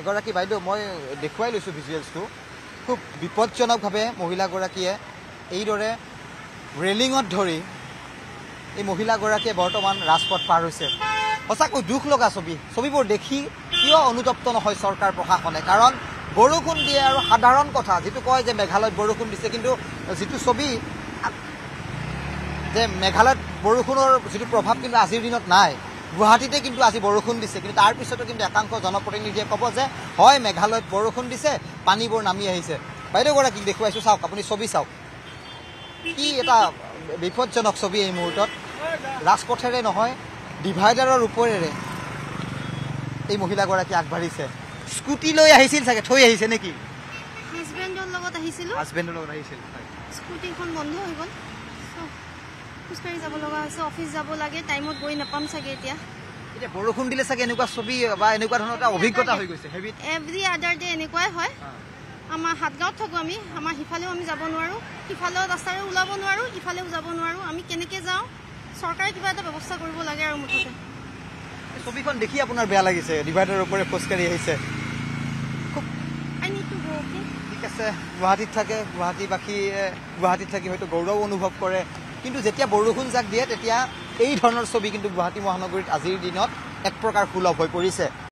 এগৰাকী বাইদেউ মই দেখুৱাই লৈছোঁ ভিজুৱেলছটো খুব বিপদজনকভাৱে মহিলাগৰাকীয়ে এইদৰে ৰেলিঙত ধৰি এই মহিলাগৰাকীয়ে বৰ্তমান ৰাজপথ পাৰ হৈছে। সঁচাকৈ দুখ লগা ছবি। ছবিবোৰ দেখি কিয় অনুতপ্ত নহয় চৰকাৰ প্ৰশাসনে? কাৰণ বৰষুণ দিয়ে আৰু সাধাৰণ কথা যিটো কয় যে মেঘালয়ত বৰষুণ দিছে কিন্তু যিটো ছবি যে মেঘালয়ত বৰষুণৰ যিটো প্ৰভাৱ কিন্তু আজিৰ দিনত নাই। গুৱাহাটীতে কিন্তু আজি বৰষুণ দিছে। কিন্তু তাৰ পিছতো কিন্তু একাংশ জনপ্ৰতিনিধিয়ে ক'ব যে হয় মেঘালয়ত বৰষুণ দিছে পানীবোৰ নামি আহিছে। বাইদেউগৰাকীক দেখুৱাইছোঁ চাওক আপুনি ছবি চাওক। কি এটা বিপদজনক ছবি এই মুহূৰ্তত। ৰাজপথেৰে নহয় ডিভাইডাৰৰ ওপৰেৰে এই মহিলাগৰাকী আগবাঢ়িছে। স্কুটি লৈ আহিছিল চাগে থৈ আহিছে নেকি? হাজবেণ্ডৰ লগত আহিছিলোঁ। হাজবেণ্ডৰ লগত আহিছিল স্কুটিখন বন্ধ হৈ গ'ল। খোজকাঢ়ি যাব লগা হৈছে অফিচ যাব লাগে টাইমত গৈ নাপাম চাগে এতিয়া। এতিয়া বৰষুণ দিলে চাগে এনেকুৱা ছবি বা এনেকুৱা ধৰণৰ এটা অভিজ্ঞতা হৈ গৈছে এভৰি আদাৰ ডে এনেকুৱাই হয়। আমাৰ সাতগাঁৱত থাকোঁ আমি আমাৰ সিফালেও আমি যাব নোৱাৰোঁ সিফালেও ৰাস্তাৰে ওলাব নোৱাৰোঁ ইফালেও যাব নোৱাৰোঁ আমি কেনেকৈ যাওঁ চৰকাৰে কিবা এটা ব্যৱস্থা কৰিব লাগে আৰু মুঠতে। ছবিখন দেখি আপোনাৰ বেয়া লাগিছে ডিভাইডাৰৰ ওপৰে খোজকাঢ়ি আহিছে। ঠিক আছে গুৱাহাটীত থাকে গুৱাহাটীবাসীয়ে গুৱাহাটীত থাকি হয়তো গৌৰৱ অনুভৱ কৰে। কিন্তু যেতিয়া বৰষুণ জাক দিয়ে তেতিয়া এই ধৰণৰ ছবি কিন্তু গুৱাহাটী মহানগৰীত আজিৰ দিনত এক প্ৰকাৰ সুলভ হৈ পৰিছে।